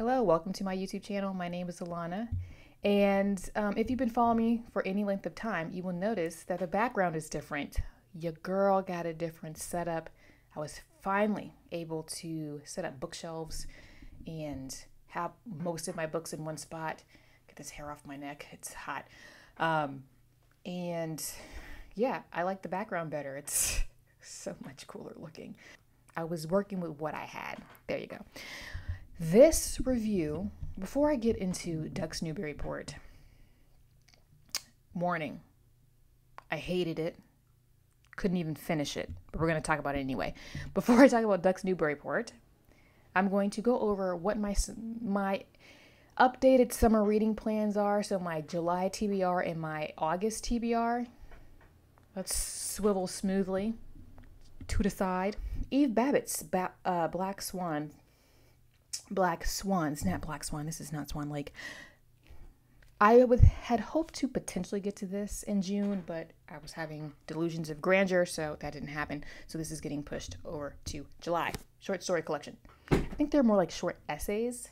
Hello, welcome to my YouTube channel. My name is Alana. And um, if you've been following me for any length of time, you will notice that the background is different. Your girl got a different setup. I was finally able to set up bookshelves and have most of my books in one spot. Get this hair off my neck, it's hot. Um, and yeah, I like the background better. It's so much cooler looking. I was working with what I had. There you go. This review, before I get into Ducks Newburyport, warning. I hated it. Couldn't even finish it, but we're going to talk about it anyway. Before I talk about Ducks Newburyport, I'm going to go over what my my updated summer reading plans are. So my July TBR and my August TBR. Let's swivel smoothly to the side. Eve Babitz ba- uh, Black Swan. Black Swans, not Black Swan. This is not Swan Lake. I would had hoped to potentially get to this in June, but I was having delusions of grandeur, so that didn't happen. So this is getting pushed over to July. Short story collection. I think they're more like short essays.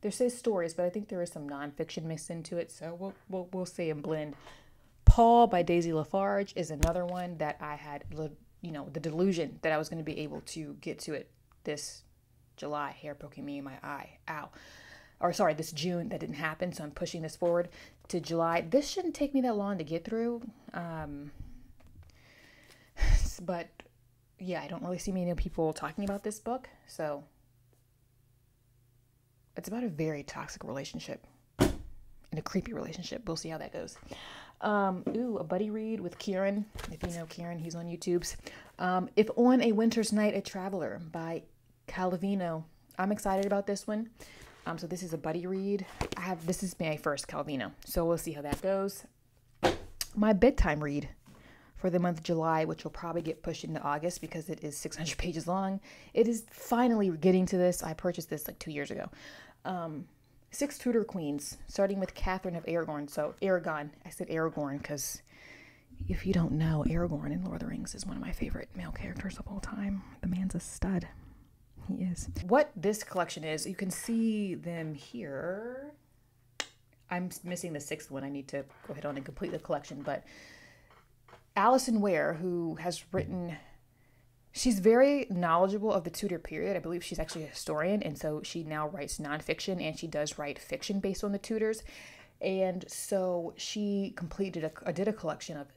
There says stories, but I think there is some nonfiction mixed into it, so we'll we'll, we'll say and blend. Paul by Daisy Lafarge is another one that I had, you know, the delusion that I was going to be able to get to it this July. Hair poking me in my eye. Ow. Or sorry, this June that didn't happen, so I'm pushing this forward to July. This shouldn't take me that long to get through. Um, but yeah, I don't really see many people talking about this book, so it's about a very toxic relationship and a creepy relationship. We'll see how that goes. Um, ooh, a buddy read with Kieran. If you know Kieran, he's on YouTube's. Um, if on a winter's night, a traveler by Calvino. I'm excited about this one. Um, so this is a buddy read. I have this is my first Calvino, so we'll see how that goes. My bedtime read for the month of July, which will probably get pushed into August because it is 600 pages long. It is finally getting to this. I purchased this like two years ago. Um, six Tudor queens, starting with Catherine of Aragon. So Aragon, I said Aragorn because if you don't know, Aragorn in Lord of the Rings is one of my favorite male characters of all time. The man's a stud. He is. What this collection is, you can see them here. I'm missing the sixth one. I need to go ahead on and complete the collection. But Alison Weir, who has written, she's very knowledgeable of the Tudor period. I believe she's actually a historian. And so she now writes nonfiction and she does write fiction based on the Tudors. And so she completed a, did a collection of,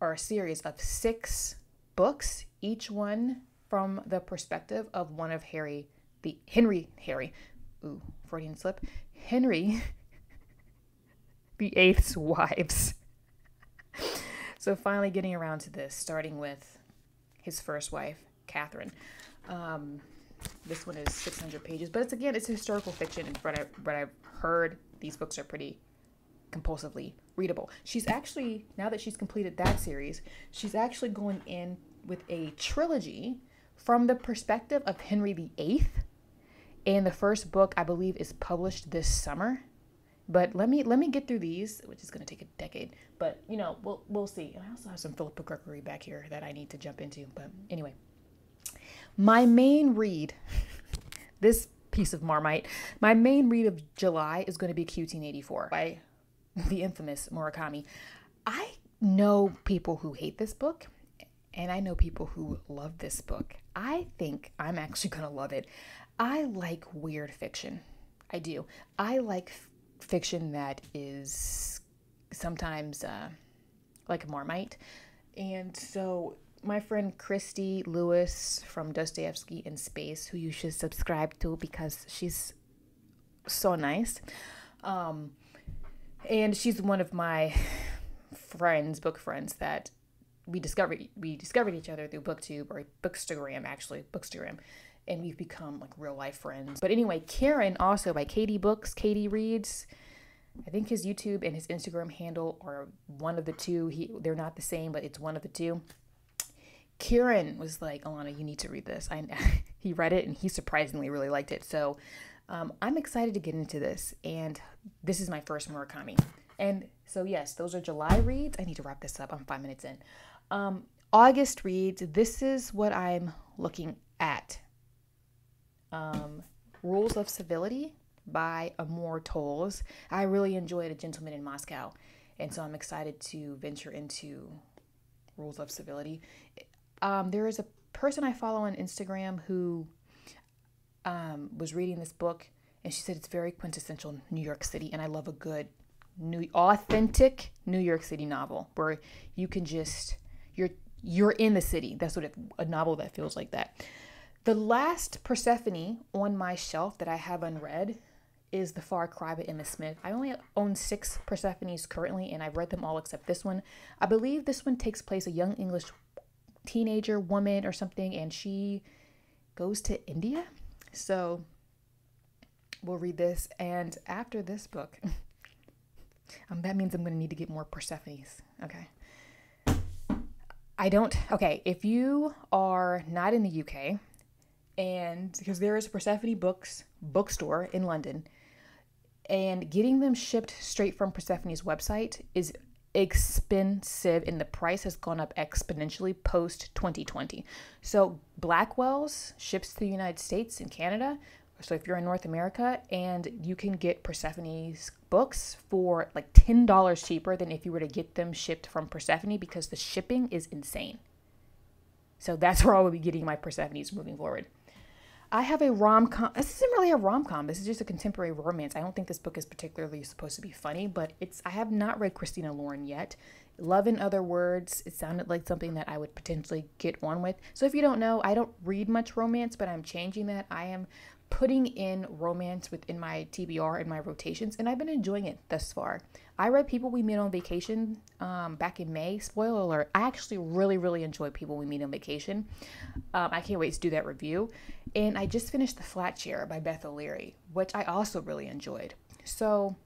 or a series of six books, each one from the perspective of one of Harry, the Henry Harry, ooh, Freudian slip, Henry the Eighth's wives. so finally getting around to this, starting with his first wife, Catherine. Um, this one is 600 pages, but it's again, it's historical fiction, and I, what I've heard, these books are pretty compulsively readable. She's actually, now that she's completed that series, she's actually going in with a trilogy from the perspective of Henry VIII. And the first book, I believe, is published this summer. But let me let me get through these, which is going to take a decade. But you know, we'll we'll see. And I also have some Philippa Gregory back here that I need to jump into. But anyway, my main read, this piece of Marmite, my main read of July is going to be Q-Teen84 by the infamous Murakami. I know people who hate this book, and I know people who love this book. I think I'm actually going to love it. I like weird fiction. I do. I like f- fiction that is sometimes uh, like Marmite. And so, my friend Christy Lewis from Dostoevsky in Space, who you should subscribe to because she's so nice. Um, and she's one of my friends, book friends, that we discovered we discovered each other through booktube or bookstagram actually bookstagram and we've become like real life friends. But anyway Kieran also by KDbooks katie reads i think his youtube and his instagram handle are one of the two. He they're not the same but it's one of the two. Kieran was like alana you need to read this. I he read it and he surprisingly really liked it. So um, i'm excited to get into this and this is my first murakami. And so yes those are july reads. I need to wrap this up. I'm five minutes in um, August reads, This is what I'm looking at. Um, Rules of Civility by Amor Towles. I really enjoyed A Gentleman in Moscow, and so I'm excited to venture into Rules of Civility. Um, there is a person I follow on Instagram who um, was reading this book, and she said it's very quintessential New York City, and I love a good, new, authentic New York City novel where you can just you're you're in the city. That's what it, a novel that feels like that. The last Persephone on my shelf that I have unread is The Far Cry by Emma Smith. I only own six Persephones currently, and I've read them all except this one. I believe this one takes place a young English teenager woman or something, and she goes to India. So we'll read this, and after this book, um, that means I'm going to need to get more Persephones. Okay. I don't. Okay, if you are not in the UK, and because there is a Persephone Books bookstore in London, and getting them shipped straight from Persephone's website is expensive and the price has gone up exponentially post 2020. So Blackwell's ships to the United States and Canada. So if you're in North America and you can get Persephone's books for like $10 cheaper than if you were to get them shipped from Persephone because the shipping is insane. So that's where I will be getting my Persephone's moving forward. I have a rom com. This isn't really a rom com. This is just a contemporary romance. I don't think this book is particularly supposed to be funny, but it's. I have not read Christina Lauren yet. Love in Other Words. It sounded like something that I would potentially get on with. So if you don't know, I don't read much romance, but I'm changing that. I am putting in romance within my TBR and my rotations, and I've been enjoying it thus far. I read People We Meet on Vacation um, back in May. Spoiler alert, I actually really, really enjoy People We Meet on Vacation. Um, I can't wait to do that review. And I just finished The Flatshare by Beth O'Leary, which I also really enjoyed. So,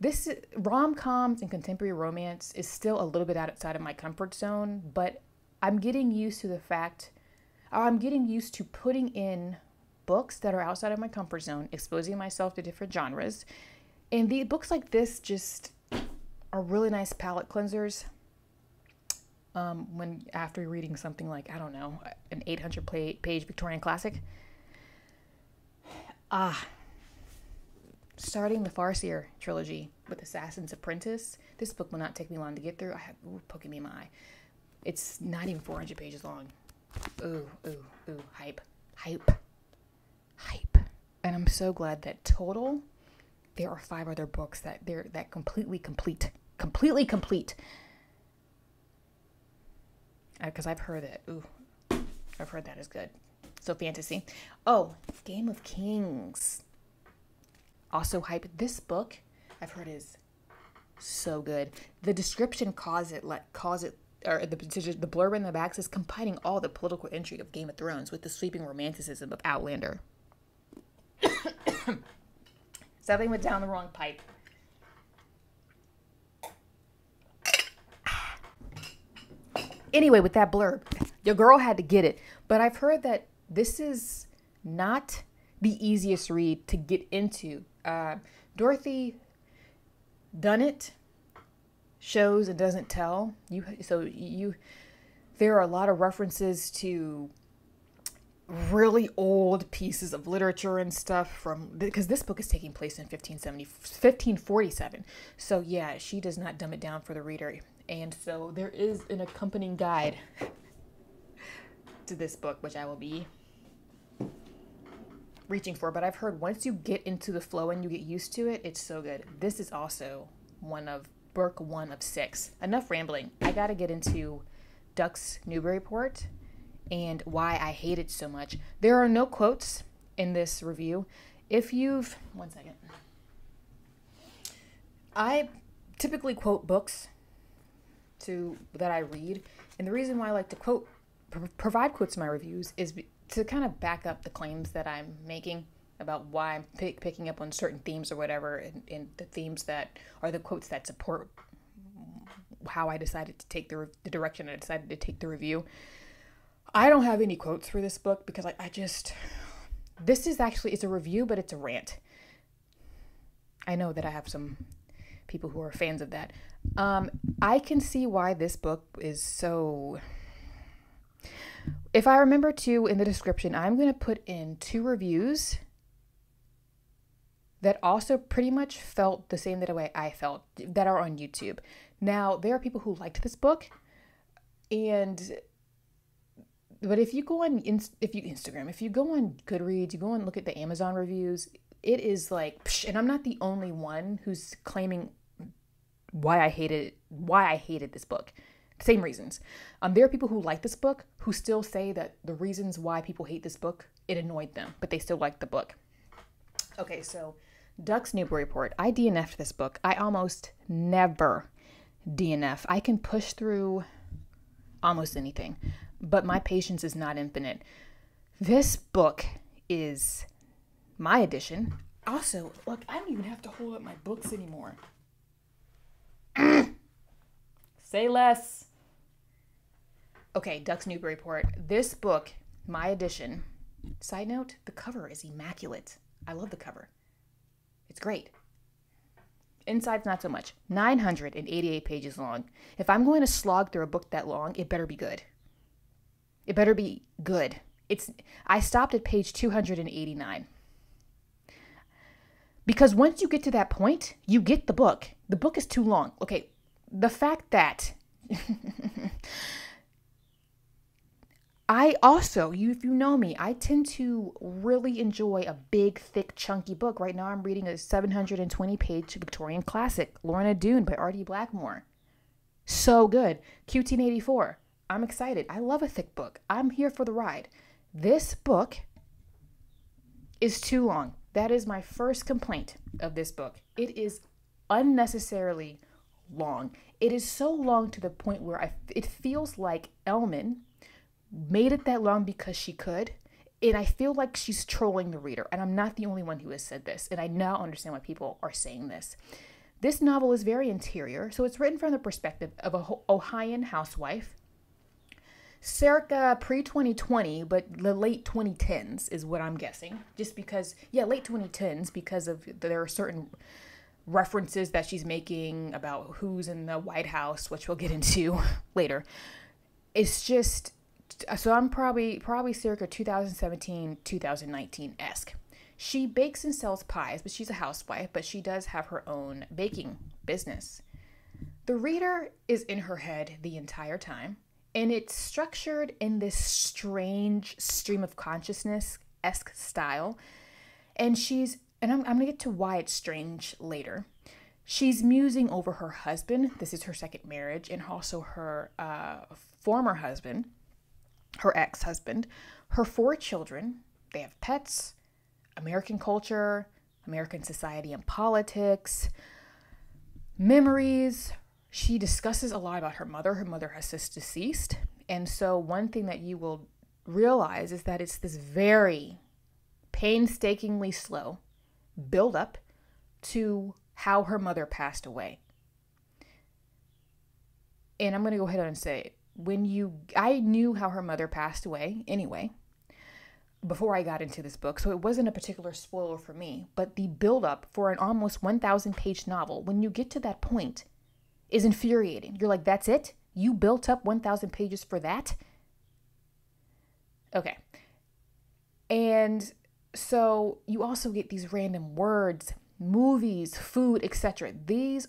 this rom coms and contemporary romance is still a little bit outside of my comfort zone, but I'm getting used to the fact, I'm getting used to putting in books that are outside of my comfort zone, exposing myself to different genres. And the books like this just are really nice palate cleansers. Um, when after reading something like I don't know an 800 page Victorian classic, ah, starting the Farseer trilogy with Assassin's Apprentice. This book will not take me long to get through. I have ooh, poking me in my eye. It's not even 400 pages long. Ooh, ooh, ooh, hype hype. And I'm so glad that total there are five other books that they're that completely complete, completely complete. Because uh, I've heard that. Ooh, I've heard that is good. So fantasy. Oh, Game of Kings. Also hype. This book I've heard is so good. The description cause it let cause it or the the blurb in the back says combining all the political intrigue of Game of Thrones with the sweeping romanticism of Outlander. Something went down the wrong pipe. Anyway, with that blurb, your girl had to get it. But I've heard that this is not the easiest read to get into. Uh, Dorothy Dunnett shows and doesn't tell. You so you there are a lot of references to really old pieces of literature and stuff from because this book is taking place in 1570 1547 so yeah she does not dumb it down for the reader. And so there is an accompanying guide to this book which i will be reaching for. But i've heard once you get into the flow and you get used to it it's so good. This is also one of book one of six. Enough rambling. I gotta get into ducks newburyport and why I hate it so much. There are no quotes in this review. If you've, one second. I typically quote books to that I read, and the reason why I like to quote provide quotes in my reviews is to kind of back up the claims that I'm making about why I'm pick, picking up on certain themes or whatever, and, and, the themes that are the quotes that support how I decided to take the, the direction I decided to take the review. I don't have any quotes for this book because I, I just this is actually it's a review, but it's a rant. I know that I have some people who are fans of that. Um, I can see why this book is so. If I remember to in the description, I'm going to put in two reviews that also pretty much felt the same that way I felt that are on YouTube. Now, there are people who liked this book and but if you go on if you Instagram, if you go on Goodreads, you go and look at the Amazon reviews, it is like and I'm not the only one who's claiming why I hated why I hated this book. Same reasons. Um, there are people who like this book who still say that the reasons why people hate this book it annoyed them, but they still like the book. Okay, so Ducks Newburyport. I DNF'd this book. I almost never DNF. I can push through almost anything, but my patience is not infinite. This book is my edition. Also, look, I don't even have to hold up my books anymore. Say less. Okay, Ducks Newburyport. This book, my edition. Side note, the cover is immaculate. I love the cover. It's great. Inside's not so much. 988 pages long. If I'm going to slog through a book that long, it better be good. It better be good. It's I stopped at page 289. Because once you get to that point, you get the book. The book is too long. Okay, the fact that I also, you if you know me, I tend to really enjoy a big, thick, chunky book. Right now I'm reading a 720 page Victorian classic, Lorna Doone by R.D. Blackmore. So good. Q1084. I'm excited. I love a thick book. I'm here for the ride. This book is too long. That is my first complaint of this book. It is unnecessarily long. It is so long to the point where I, it feels like Ellmann made it that long because she could. And I feel like she's trolling the reader. And I'm not the only one who has said this. And I now understand why people are saying this. This novel is very interior. So it's written from the perspective of a Ohioan housewife circa pre 2020, but the late 2010s is what I'm guessing. Just because, yeah, late 2010s, because of there are certain references that she's making about who's in the White House, which we'll get into later. It's just so I'm probably probably circa 2017 2019 esque. She bakes and sells pies, but she's a housewife, but she does have her own baking business. The reader is in her head the entire time, and it's structured in this strange stream of consciousness esque style. And she's, and I'm, I'm gonna get to why it's strange later. She's musing over her husband. This is her second marriage, and also her uh, former husband her ex husband, her four children. They have pets, American culture, American society and politics, memories. She discusses a lot about her mother. Her mother has since deceased. And so, one thing that you will realize is that it's this very painstakingly slow build up to how her mother passed away. And I'm going to go ahead and say when you I knew how her mother passed away anyway before I got into this book, so it wasn't a particular spoiler for me, but the build up for an almost 1000 page novel when you get to that point is infuriating. You're like that's it? You built up 1000 pages for that? Okay. And so you also get these random words, movies, food, etc. These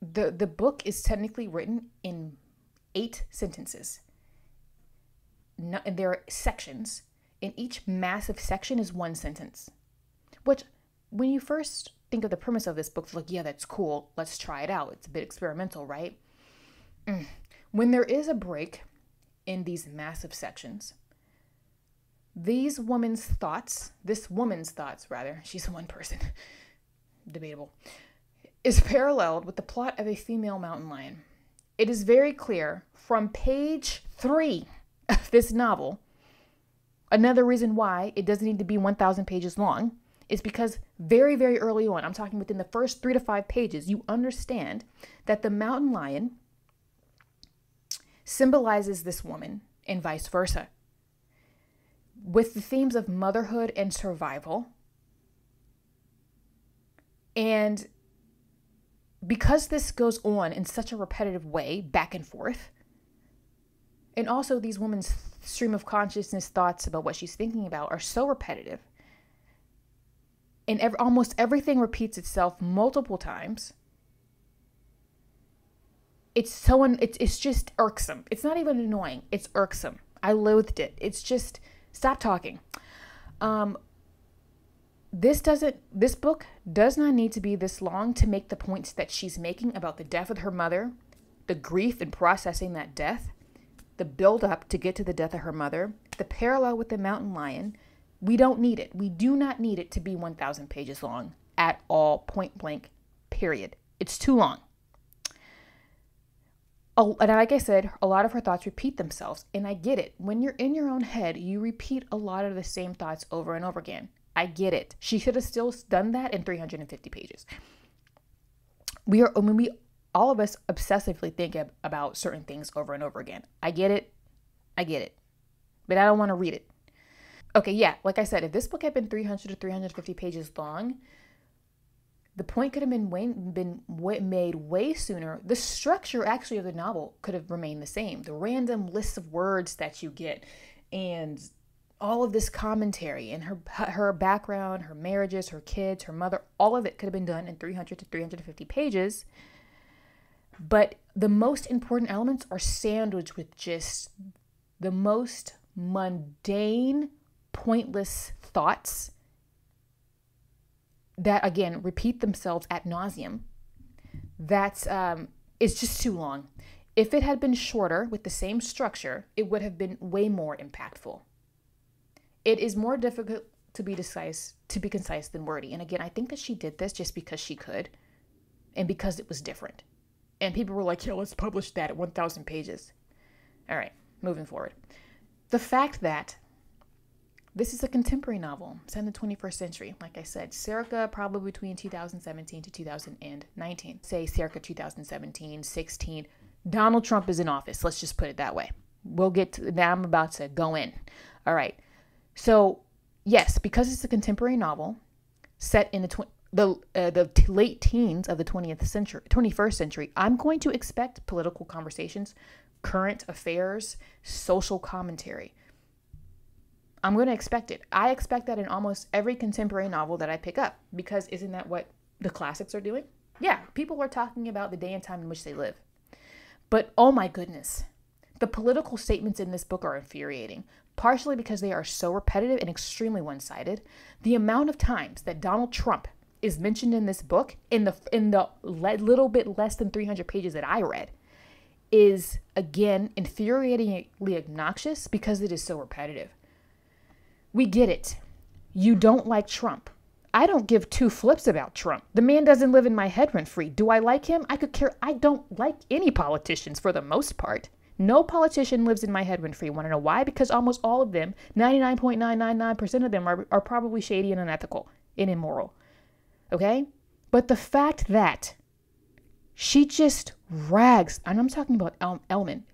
the the book is technically written in eight sentences. No, and there are sections, and each massive section is one sentence. Which, when you first think of the premise of this book, like, yeah, that's cool. Let's try it out. It's a bit experimental, right? Mm. When there is a break in these massive sections, these woman's thoughts, this woman's thoughts, rather, she's one person, debatable, is paralleled with the plot of a female mountain lion. It is very clear from page three of this novel. Another reason why it doesn't need to be 1,000 pages long is because very, very early on, I'm talking within the first three to five pages, you understand that the mountain lion symbolizes this woman and vice versa. With the themes of motherhood and survival. And because this goes on in such a repetitive way, back and forth, and also these women's stream of consciousness thoughts about what she's thinking about are so repetitive, and ev- almost everything repeats itself multiple times. It's so un- it's it's just irksome. It's not even annoying. It's irksome. I loathed it. It's just stop talking. Um, this doesn't this book does not need to be this long to make the points that she's making about the death of her mother, the grief in processing that death, the build up to get to the death of her mother, the parallel with the mountain lion. We don't need it. We do not need it to be 1000 pages long at all point blank period. It's too long. Oh, And like I said, a lot of her thoughts repeat themselves, and I get it. When you're in your own head, you repeat a lot of the same thoughts over and over again. I get it. She should have still done that in 350 pages. We are, I mean, we, all of us obsessively think about certain things over and over again. I get it. I get it. But I don't want to read it. Okay, yeah, like I said, if this book had been 300 to 350 pages long, the point could have been way, been made way sooner. The structure actually of the novel could have remained the same. The random lists of words that you get, and all of this commentary and her her background, her marriages, her kids, her mother, all of it could have been done in 300 to 350 pages. But the most important elements are sandwiched with just the most mundane, pointless thoughts that again repeat themselves at nauseum. That's um, it's just too long. If it had been shorter with the same structure, it would have been way more impactful. It is more difficult to be concise to be concise than wordy. And again, I think that she did this just because she could, and because it was different. And people were like, "Yeah, let's publish that at 1,000 pages." All right, moving forward. The fact that this is a contemporary novel set in the 21st century. Like I said, circa probably between 2017 to 2019. Say circa 2017, 16. Donald Trump is in office. Let's just put it that way. We'll get to now. I'm about to go in. All right. So yes, because it's a contemporary novel set in the tw- the uh, the t- late teens of the 20th century, 21st century, I'm going to expect political conversations, current affairs, social commentary. I'm going to expect it. I expect that in almost every contemporary novel that I pick up because isn't that what the classics are doing? Yeah, people are talking about the day and time in which they live. But oh my goodness, the political statements in this book are infuriating, partially because they are so repetitive and extremely one-sided. The amount of times that Donald Trump is mentioned in this book in the in the little bit less than 300 pages that I read is again infuriatingly obnoxious because it is so repetitive. We get it. You don't like Trump. I don't give two flips about Trump. The man doesn't live in my head rent free. Do I like him? I could care. I don't like any politicians for the most part. No politician lives in my head rent free. Want to know why? Because almost all of them, 99.999% of them, are, are probably shady and unethical and immoral. Okay? But the fact that she just rags, and I'm talking about El- Ellmann,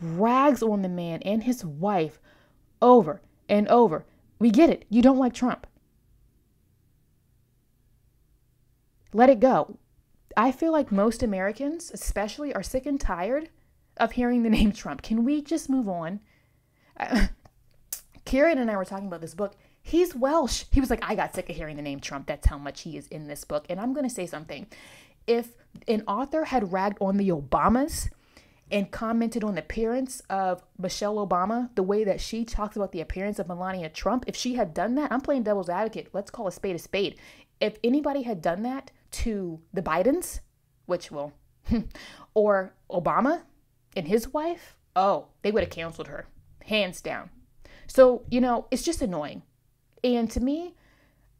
rags on the man and his wife over and over we get it. You don't like Trump. Let it go. I feel like most Americans, especially, are sick and tired of hearing the name Trump. Can we just move on? Uh, Kieran and I were talking about this book. He's Welsh. He was like, I got sick of hearing the name Trump. That's how much he is in this book. And I'm going to say something. If an author had ragged on the Obamas and commented on the appearance of Michelle Obama, the way that she talks about the appearance of Melania Trump. If she had done that, I'm playing devil's advocate. Let's call a spade a spade. If anybody had done that to the Bidens, which will, or Obama and his wife, oh, they would have canceled her, hands down. So, you know, it's just annoying. And to me,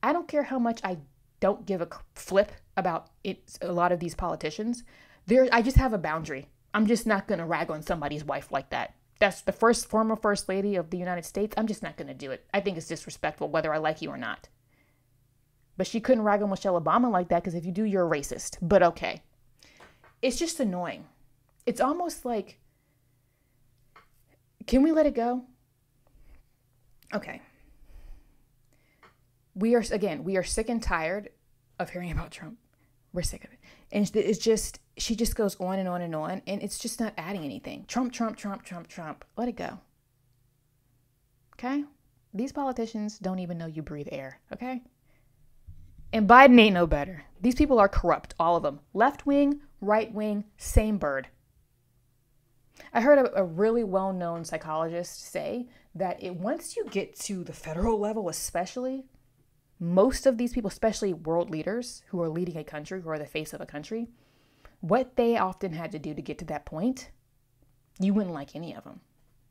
I don't care how much I don't give a flip about it, a lot of these politicians. There, I just have a boundary I'm just not going to rag on somebody's wife like that. That's the first former first lady of the United States. I'm just not going to do it. I think it's disrespectful whether I like you or not. But she couldn't rag on Michelle Obama like that because if you do, you're a racist. But okay. It's just annoying. It's almost like, can we let it go? Okay. We are, again, we are sick and tired of hearing about Trump. We're sick of it. And it's just, she just goes on and on and on, and it's just not adding anything. Trump, Trump, Trump, Trump, Trump. Let it go. Okay? These politicians don't even know you breathe air, okay? And Biden ain't no better. These people are corrupt, all of them. Left wing, right wing, same bird. I heard a, a really well known psychologist say that it once you get to the federal level, especially, most of these people, especially world leaders who are leading a country, who are the face of a country, what they often had to do to get to that point, you wouldn't like any of them.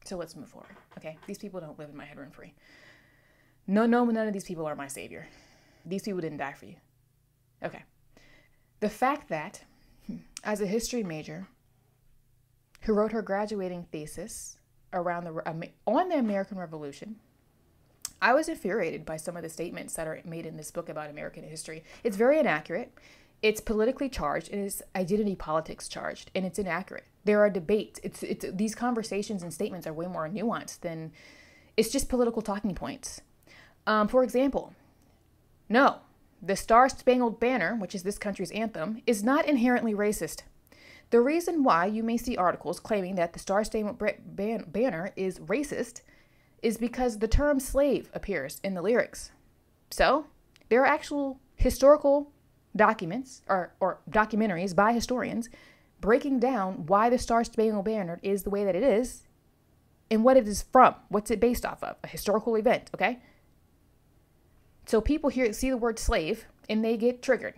So let's move forward. Okay, these people don't live in my head rent free. No, no, none of these people are my savior. These people didn't die for you. Okay. The fact that, hmm, as a history major who wrote her graduating thesis around the um, on the American Revolution, I was infuriated by some of the statements that are made in this book about American history. It's very inaccurate. It's politically charged. And It is identity politics charged, and it's inaccurate. There are debates. It's it's these conversations and statements are way more nuanced than it's just political talking points. Um, for example, no, the Star Spangled Banner, which is this country's anthem, is not inherently racist. The reason why you may see articles claiming that the Star Spangled Banner is racist is because the term slave appears in the lyrics. So, there are actual historical documents or, or documentaries by historians breaking down why the Star Spangled Banner is the way that it is and what it is from. What's it based off of? A historical event, okay? So people hear see the word slave and they get triggered.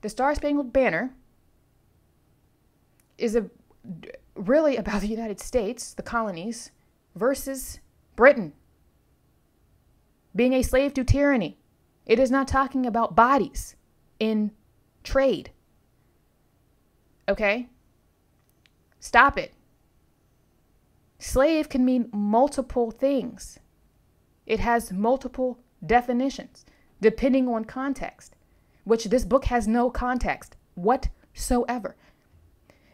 The Star Spangled Banner is a really about the United States, the colonies, versus Britain being a slave to tyranny. It is not talking about bodies in trade. Okay? Stop it. Slave can mean multiple things. It has multiple definitions depending on context, which this book has no context whatsoever.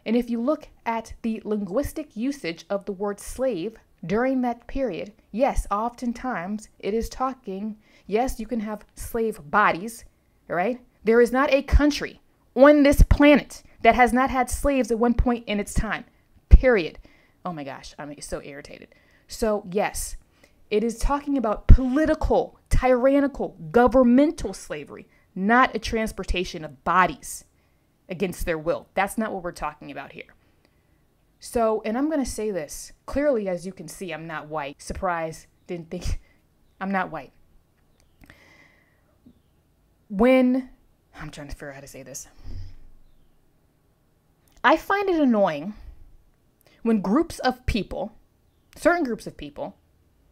And if you look at the linguistic usage of the word slave during that period, yes, oftentimes it is talking, yes, you can have slave bodies, right? There is not a country on this planet that has not had slaves at one point in its time, period. Oh my gosh, I'm so irritated. So, yes, it is talking about political, tyrannical, governmental slavery, not a transportation of bodies against their will. That's not what we're talking about here. So, and I'm going to say this clearly, as you can see, I'm not white. Surprise, didn't think I'm not white. When I'm trying to figure out how to say this, I find it annoying when groups of people, certain groups of people,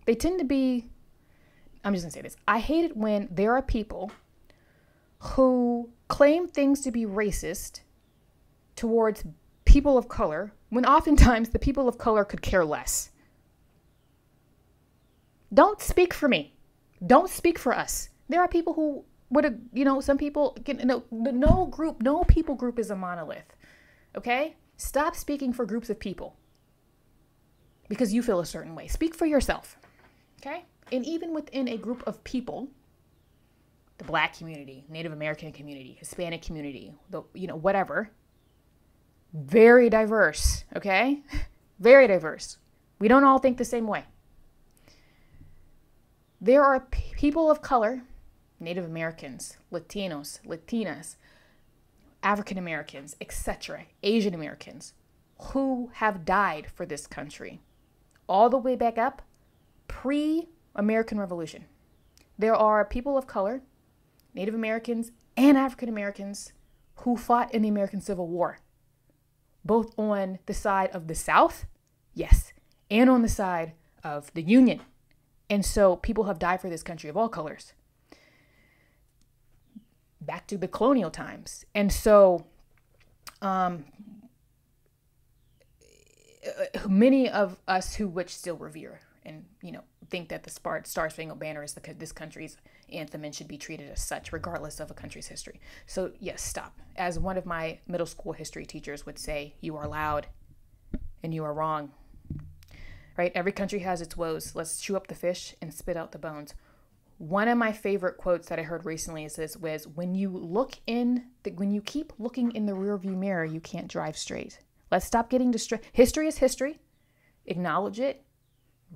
they tend to be, I'm just gonna say this. I hate it when there are people who claim things to be racist towards people of color when oftentimes the people of color could care less. Don't speak for me. Don't speak for us. There are people who would, you know, some people, can, no, no group, no people group is a monolith. Okay? Stop speaking for groups of people because you feel a certain way. Speak for yourself. Okay? And even within a group of people, the black community, Native American community, Hispanic community, the you know, whatever, very diverse, okay? Very diverse. We don't all think the same way. There are people of color, Native Americans, Latinos, Latinas, African Americans, etc., Asian Americans, who have died for this country, all the way back up pre American Revolution. There are people of color, Native Americans, and African Americans who fought in the American Civil War, both on the side of the South, yes, and on the side of the Union. And so people have died for this country of all colors. Back to the colonial times. And so um, many of us who which still revere and you know think that the Star Spangled Banner is the, this country's anthem and should be treated as such, regardless of a country's history. So yes, stop. As one of my middle school history teachers would say, "You are loud, and you are wrong." Right? Every country has its woes. Let's chew up the fish and spit out the bones. One of my favorite quotes that I heard recently is this: "Was when you look in, the, when you keep looking in the rearview mirror, you can't drive straight." Let's stop getting distracted. History is history. Acknowledge it,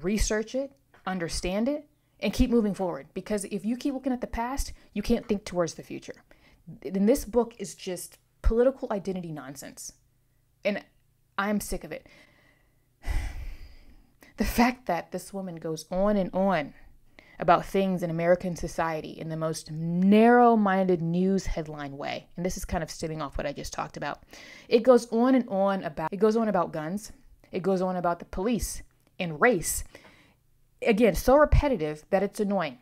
research it, understand it, and keep moving forward. Because if you keep looking at the past, you can't think towards the future. And this book is just political identity nonsense. And I'm sick of it. The fact that this woman goes on and on about things in American society in the most narrow minded news headline way. And this is kind of stemming off what I just talked about. It goes on and on about it goes on about guns. It goes on about the police and race. Again, so repetitive that it's annoying.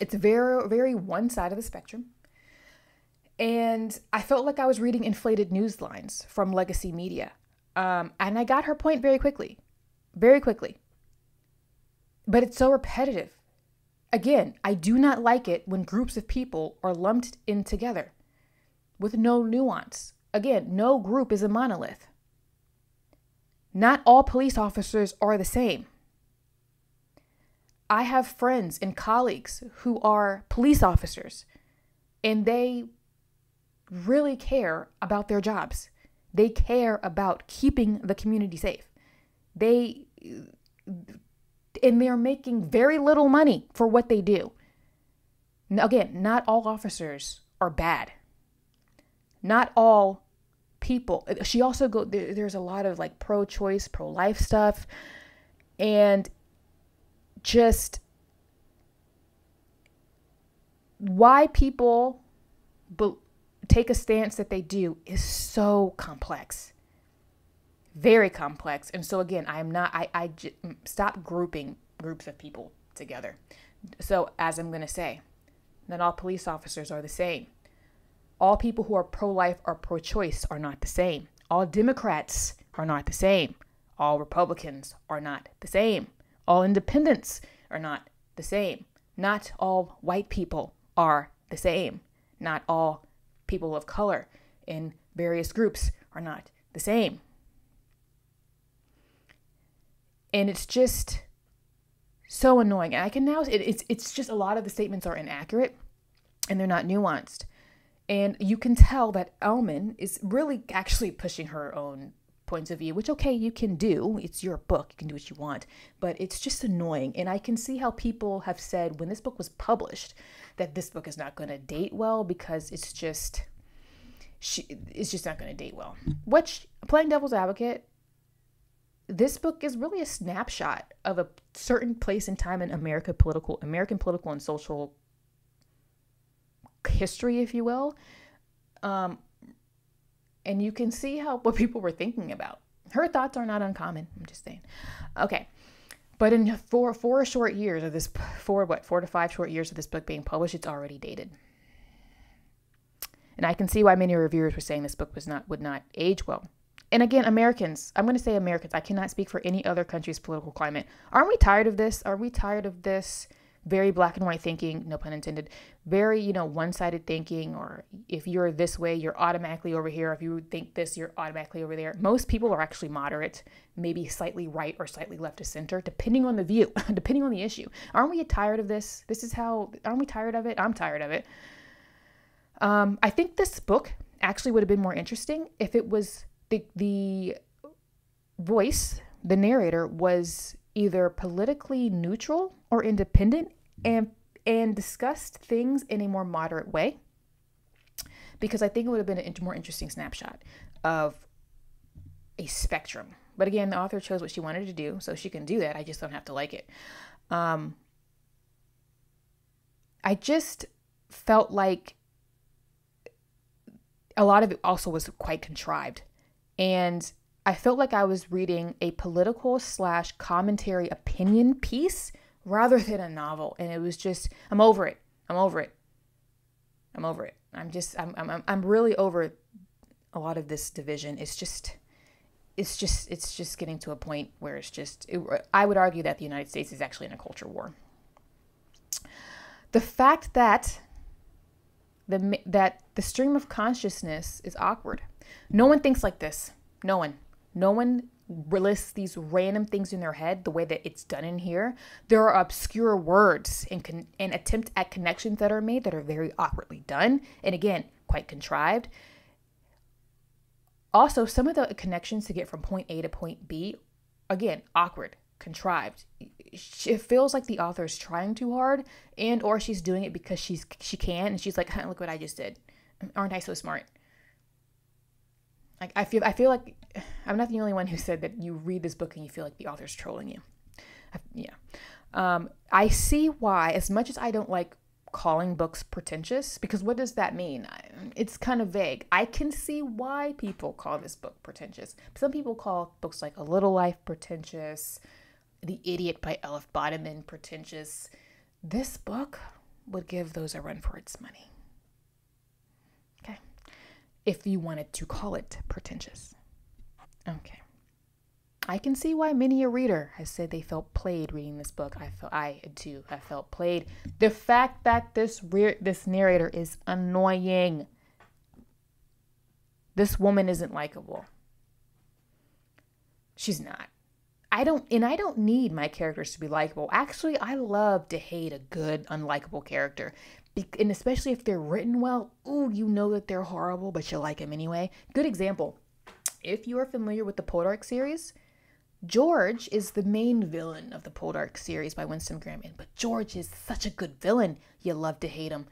It's very very one side of the spectrum. And I felt like I was reading inflated news lines from legacy media. Um, and I got her point very quickly, very quickly. But it's so repetitive. Again, I do not like it when groups of people are lumped in together with no nuance. Again, no group is a monolith. Not all police officers are the same. I have friends and colleagues who are police officers, and they really care about their jobs. They care about keeping the community safe. They and they're making very little money for what they do. Again, not all officers are bad. Not all people. Uh, she also go there's a lot of like pro-choice, pro-life stuff. And just why people take a stance that they do is so complex. Very complex. And so again i am not i i j- stop grouping groups of people together. So as i'm going to say not all police officers are the same all people who are pro-life or pro-choice are not the same all democrats are not the same all republicans are not the same all independents are not the same not all white people are the same not all people of color in various groups are not the same. And it's just so annoying. And I can now it, it's it's just a lot of the statements are inaccurate and they're not nuanced. And you can tell that Ellmann is really actually pushing her own points of view, which okay, you can do. It's your book, you can do what you want, but it's just annoying. And I can see how people have said when this book was published that this book is not going to date well because it's just she it's just not going to date well. Which playing devil's advocate, this book is really a snapshot of a certain place in time in America political American political and social history, if you will. Um, and you can see how what people were thinking about. Her thoughts are not uncommon. I'm just saying. Okay. But in four four short years of this four what four to five short years of this book being published, it's already dated. And I can see why many reviewers were saying this book was not would not age well. And again, Americans, I'm going to say Americans. I cannot speak for any other country's political climate. Aren't we tired of this? Are we tired of this very black and white thinking, no pun intended, very, you know, one sided thinking, or if you're this way, you're automatically over here. If you think this, you're automatically over there. Most people are actually moderate, maybe slightly right or slightly left of center, depending on the view, depending on the issue. Aren't we tired of this? This is how, aren't we tired of it? I'm tired of it. Um, I think this book actually would have been more interesting if it was the, the voice, the narrator, was either politically neutral or independent and and discussed things in a more moderate way because I think it would have been a more interesting snapshot of a spectrum. But again, the author chose what she wanted to do, so she can do that. I just don't have to like it. Um, I just felt like a lot of it also was quite contrived. And I felt like I was reading a political slash commentary opinion piece rather than a novel. And it was just, I'm over it. I'm over it. I'm over it. I'm just, I'm, I'm, I'm really over a lot of this division. It's just, it's just, it's just getting to a point where it's just, it, I would argue that the United States is actually in a culture war. The fact that the, that the stream of consciousness is awkward. No one thinks like this. No one. No one lists these random things in their head the way that it's done in here. There are obscure words and, con- and attempts at connections that are made that are very awkwardly done. And again, quite contrived. Also, some of the connections to get from point A to point B, again, awkward. contrived. It feels like the author is trying too hard, and or she's doing it because she's she can, and she's like, "Look what I just did! Aren't I so smart?" Like I feel I feel like I'm not the only one who said that you read this book and you feel like the author's trolling you. I, yeah, um, I see why. As much as I don't like calling books pretentious, because what does that mean? It's kind of vague. I can see why people call this book pretentious. Some people call books like A Little Life pretentious, The Idiot by Elif Batuman pretentious. This book would give those a run for its money. Okay. If you wanted to call it pretentious. Okay. I can see why many a reader has said they felt played reading this book. I felt I too have felt played. The fact that this re- this narrator is annoying. This woman isn't likable. She's not. I don't and I don't need my characters to be likable. Actually, I love to hate a good unlikable character. and especially if they're written well, ooh, you know that they're horrible, but you like them anyway. Good example. If you are familiar with the Poldark series, George is the main villain of the Poldark series by Winston Graham, but George is such a good villain. You love to hate him.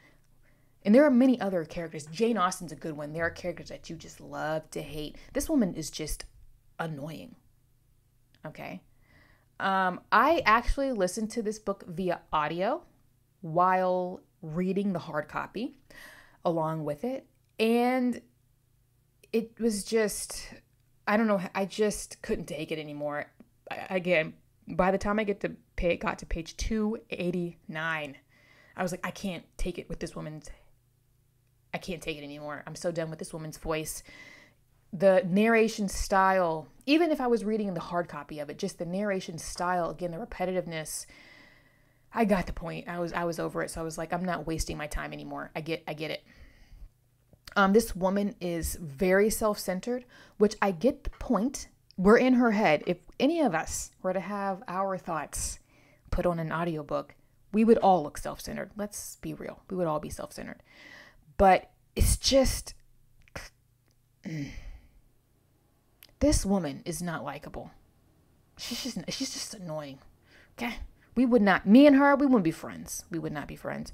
And there are many other characters. Jane Austen's a good one. There are characters that you just love to hate. This woman is just annoying. Okay. Um, I actually listened to this book via audio while reading the hard copy along with it. And it was just I don't know. I just couldn't take it anymore. Again, by the time I get to pay, got to page 289, I was like, I can't take it with this woman's. I can't take it anymore. I'm so done with this woman's voice. The narration style, even if I was reading the hard copy of it, just the narration style, again, the repetitiveness. I got the point. I was I was over it. So I was like, I'm not wasting my time anymore. I get I get it. Um, this woman is very self centered, which I get the point. We're in her head. If any of us were to have our thoughts put on an audiobook, we would all look self centered. Let's be real. We would all be self centered. But it's just. This woman is not likable. She's just she's just annoying. Okay? We would not me and her, we wouldn't be friends. We would not be friends.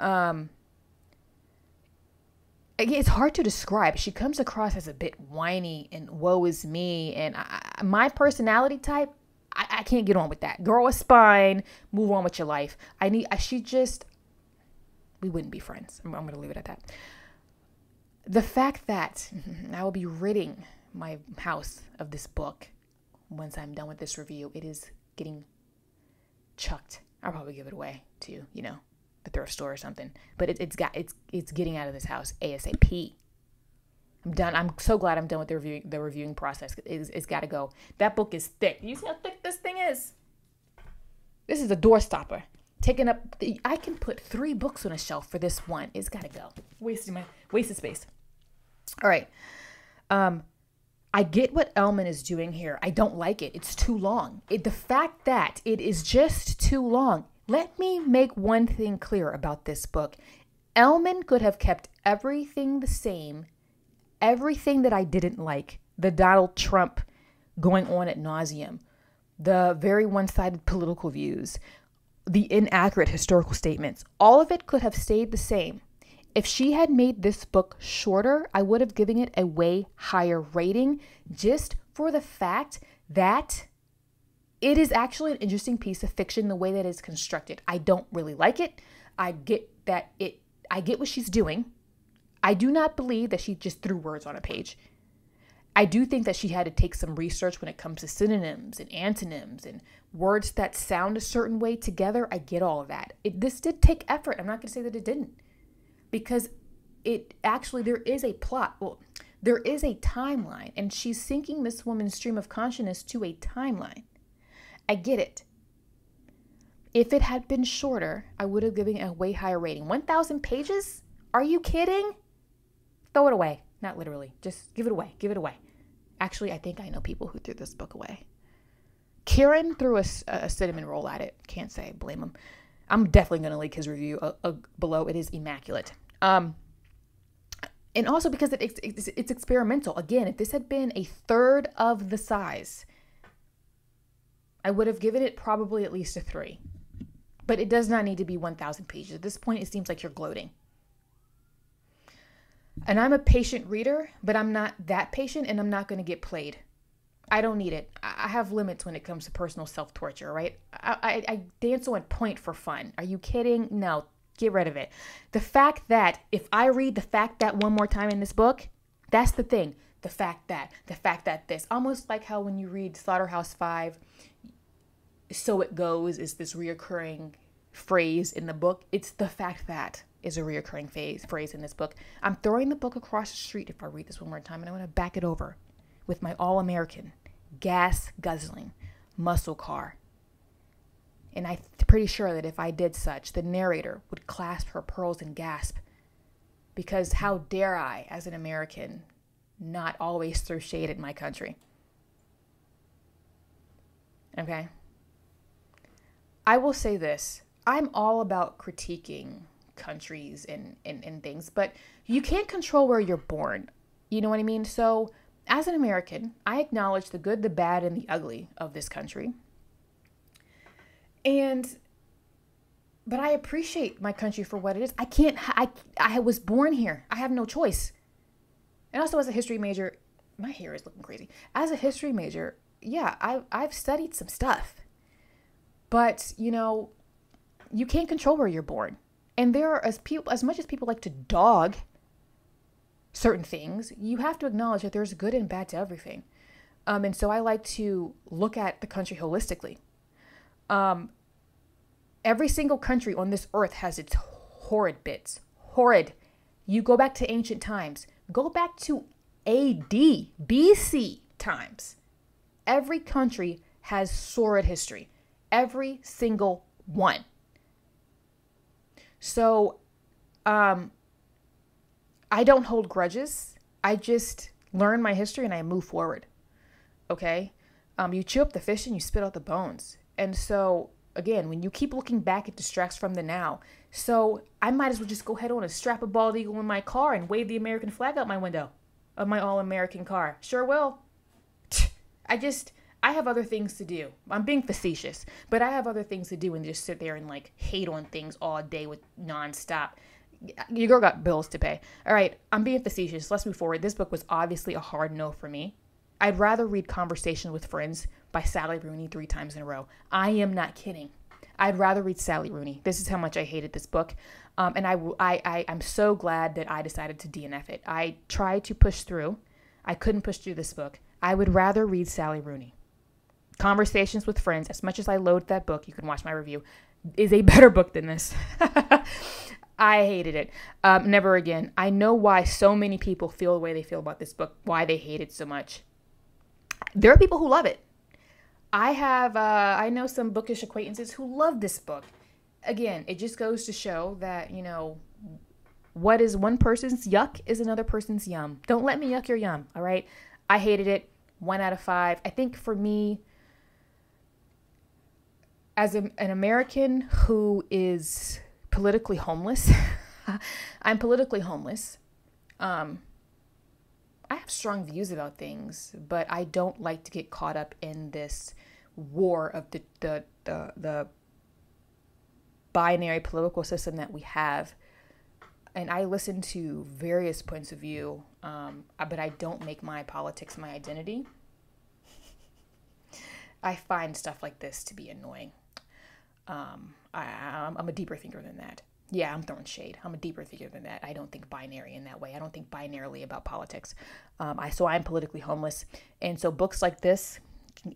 Um it's hard to describe. She comes across as a bit whiny and woe is me. And I, my personality type, I, I, can't get on with that. Girl a spine, move on with your life. I need, I, she just, we wouldn't be friends. I'm, I'm going to leave it at that. The fact that I will be ridding my house of this book once I'm done with this review, it is getting chucked. I'll probably give it away to, you, you know, the thrift store or something. But it, has got it's it's getting out of this house ASAP. I'm done. I'm so glad I'm done with the reviewing the reviewing process. It's, it's got to go. That book is thick. You see how thick this thing is? This is a door stopper. Taking up, the, I can put three books on a shelf for this one. It's got to go. Wasting my wasted space. All right. Um, I get what Ellmann is doing here. I don't like it. It's too long. It, the fact that it is just too long let me make one thing clear about this book. Ellmann could have kept everything the same, everything that I didn't like, the Donald Trump going on at nauseum, the very one sided political views, the inaccurate historical statements. All of it could have stayed the same. If she had made this book shorter, I would have given it a way higher rating just for the fact that it is actually an interesting piece of fiction the way that it's constructed. I don't really like it. I get that it I get what she's doing. I do not believe that she just threw words on a page. I do think that she had to take some research when it comes to synonyms and antonyms and words that sound a certain way together. I get all of that. It, this did take effort. I'm not going to say that it didn't. Because it actually, there is a plot. Well, there is a timeline, and she's syncing this woman's stream of consciousness to a timeline. I get it. If it had been shorter, I would have given it a way higher rating. 1,000 pages? Are you kidding? Throw it away. Not literally. Just give it away. Give it away. Actually, I think I know people who threw this book away. Kieran threw a, a cinnamon roll at it. Can't say. Blame him. I'm definitely going to link his review uh, uh, below. It is immaculate. Um, and also because it, it's, it's, it's experimental. Again, if this had been a third of the size, I would have given it probably at least a three. But it does not need to be 1,000 pages. At this pointe, it seems like you're gloating. And I'm a patient reader, but I'm not that patient and I'm not going to get played. I don't need it. I have limits when it comes to personal self torture, right? I, I, I dance on point for fun. Are you kidding? No, get rid of it. The fact that if I read the fact that one more time in this book, that's the thing. The fact that, the fact that this. Almost like how when you read Slaughterhouse Five, so it goes is this reoccurring phrase in the book. It's the fact that is a reoccurring phase, phrase in this book. I'm throwing the book across the street if I read this one more time, and I'm going to back it over with my all American, gas guzzling muscle car. And I'm pretty sure that if I did such, the narrator would clasp her pearls and gasp. Because how dare I, as an American, not always throw shade at my country? Okay? I will say this I'm all about critiquing countries and, and, and things, but you can't control where you're born. You know what I mean? So as an American, I acknowledge the good, the bad, and the ugly of this country. And but I appreciate my country for what it is. I can't I I was born here. I have no choice. And also as a history major, my hair is looking crazy. As a history major, yeah, I I've studied some stuff. But, you know, you can't control where you're born. And there are as people as much as people like to dog certain things, you have to acknowledge that there's good and bad to everything. Um, and so I like to look at the country holistically. Um, every single country on this earth has its horrid bits. Horrid. You go back to ancient times, go back to AD, BC times. Every country has sordid history. Every single one. So, um, I don't hold grudges. I just learn my history and I move forward. Okay? Um, you chew up the fish and you spit out the bones. And so, again, when you keep looking back, it distracts from the now. So I might as well just go head on and strap a bald eagle in my car and wave the American flag out my window of my all American car. Sure will. I just, I have other things to do. I'm being facetious, but I have other things to do and just sit there and like hate on things all day with nonstop your girl got bills to pay. All right, I'm being facetious. Let's move forward. This book was obviously a hard no for me. I'd rather read Conversation with Friends by Sally Rooney three times in a row. I am not kidding. I'd rather read Sally Rooney. This is how much I hated this book. Um, and I, I, I, I'm so glad that I decided to DNF it. I tried to push through. I couldn't push through this book. I would rather read Sally Rooney. Conversations with Friends, as much as I loathe that book, you can watch my review, is a better book than this. I hated it. Um, never again. I know why so many people feel the way they feel about this book, why they hate it so much. There are people who love it. I have, uh, I know some bookish acquaintances who love this book. Again, it just goes to show that, you know, what is one person's yuck is another person's yum. Don't let me yuck your yum, all right? I hated it. One out of five. I think for me, as a, an American who is politically homeless. I'm politically homeless. Um, I have strong views about things, but I don't like to get caught up in this war of the the the, the binary political system that we have. And I listen to various points of view, um, but I don't make my politics my identity. I find stuff like this to be annoying. Um, I, I'm a deeper thinker than that. Yeah, I'm throwing shade. I'm a deeper thinker than that. I don't think binary in that way. I don't think binarily about politics. Um, I so I'm politically homeless, and so books like this,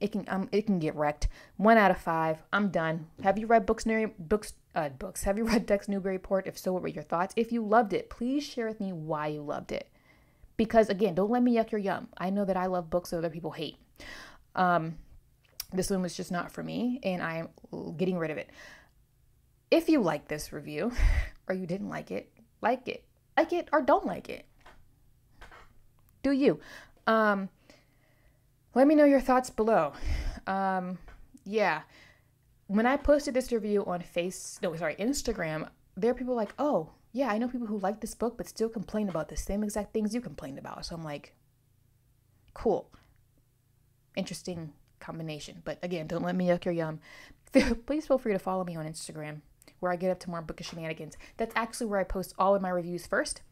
it can um, it can get wrecked. One out of five. I'm done. Have you read books? Books. Uh, books. Have you read Ducks Newburyport? If so, what were your thoughts? If you loved it, please share with me why you loved it. Because again, don't let me yuck your yum. I know that I love books that other people hate. Um, this one was just not for me, and I'm getting rid of it. If you like this review, or you didn't like it, like it, like it, or don't like it. Do you? Um, let me know your thoughts below. Um, yeah, when I posted this review on Face, no, sorry, Instagram, there are people like, oh, yeah, I know people who like this book but still complain about the same exact things you complained about. So I'm like, cool, interesting combination. But again, don't let me yuck your yum. Please feel free to follow me on Instagram where I get up to more bookish shenanigans. That's actually where I post all of my reviews first.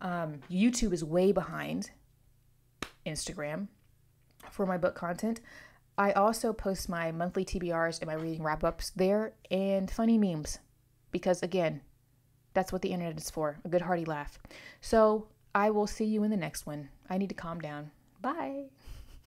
Um, YouTube is way behind Instagram for my book content. I also post my monthly TBRs and my reading wrap ups there and funny memes because, again, that's what the internet is for a good hearty laugh. So I will see you in the next one. I need to calm down. Bye.